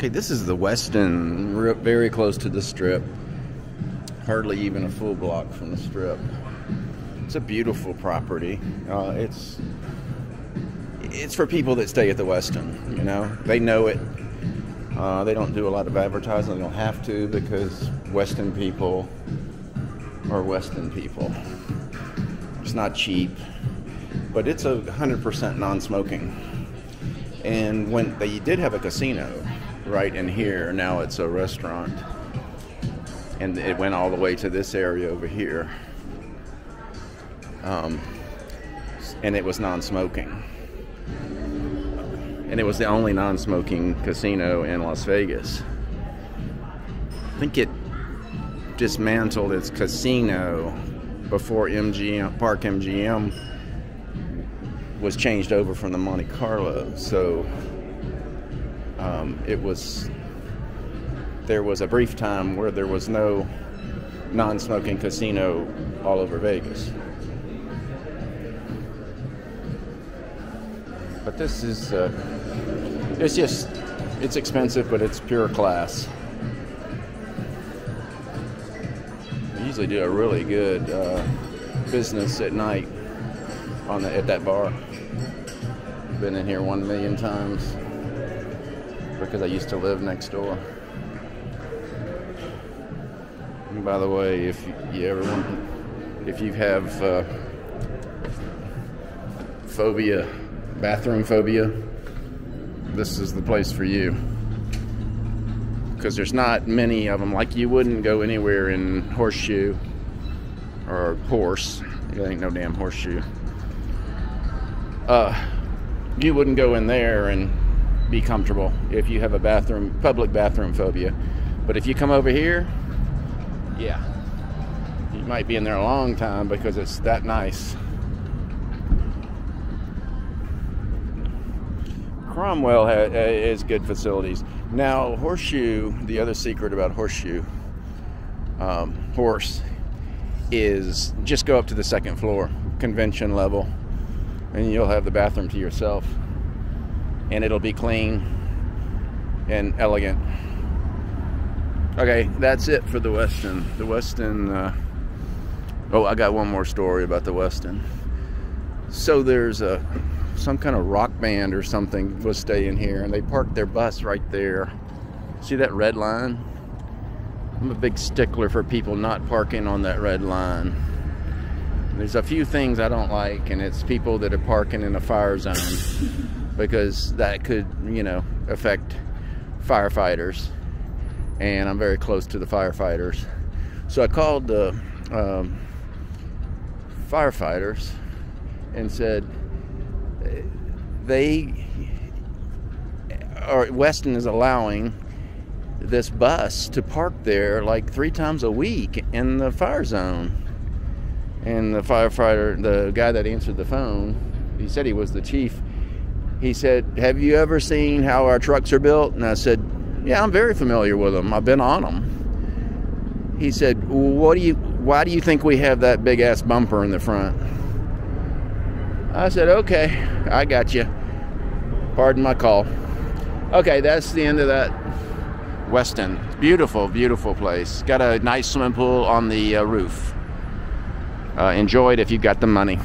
Okay, this is the Westin, very close to the strip. Hardly even a full block from the strip. It's a beautiful property. Uh, it's it's for people that stay at the Westin. You know, they know it. Uh, they don't do a lot of advertising. They don't have to because Westin people are Westin people. It's not cheap, but it's a hundred percent non-smoking. And when they did have a casino right in here, now it's a restaurant. And it went all the way to this area over here. Um, and it was non smoking. And it was the only non smoking casino in Las Vegas. I think it dismantled its casino before MGM, Park MGM was changed over from the Monte Carlo. So um, it was there was a brief time where there was no non-smoking casino all over Vegas. But this is uh, it's just it's expensive, but it's pure class. Usually do a really good uh, business at night on the, at that bar. Been in here one million times because I used to live next door. And by the way, if you ever want, if you have uh, phobia, bathroom phobia, this is the place for you. Because there's not many of them. Like you wouldn't go anywhere in Horseshoe or Horse. It ain't no damn horseshoe. Uh, you wouldn't go in there and be comfortable if you have a bathroom, public bathroom phobia. But if you come over here, yeah, you might be in there a long time because it's that nice. Cromwell has good facilities. Now, Horseshoe, the other secret about Horseshoe, um, Horse, is just go up to the second floor, convention level, and you'll have the bathroom to yourself and it'll be clean and elegant. Okay, that's it for the Westin. The Westin. Uh, oh, I got one more story about the Westin. So there's a some kind of rock band or something was staying here, and they parked their bus right there. See that red line? I'm a big stickler for people not parking on that red line. There's a few things I don't like, and it's people that are parking in a fire zone because that could, you know, affect firefighters. And I'm very close to the firefighters. So I called the um, firefighters and said they or Westin is allowing this bus to park there like three times a week in the fire zone. And the firefighter, the guy that answered the phone, he said he was the chief he said, Have you ever seen how our trucks are built? And I said, Yeah, I'm very familiar with them. I've been on them. He said, What do you, why do you think we have that big ass bumper in the front? I said, Okay, I got you. Pardon my call. Okay, that's the end of that Westin. Beautiful, beautiful place. Got a nice swimming pool on the uh, roof. Uh, enjoy it if you've got the money.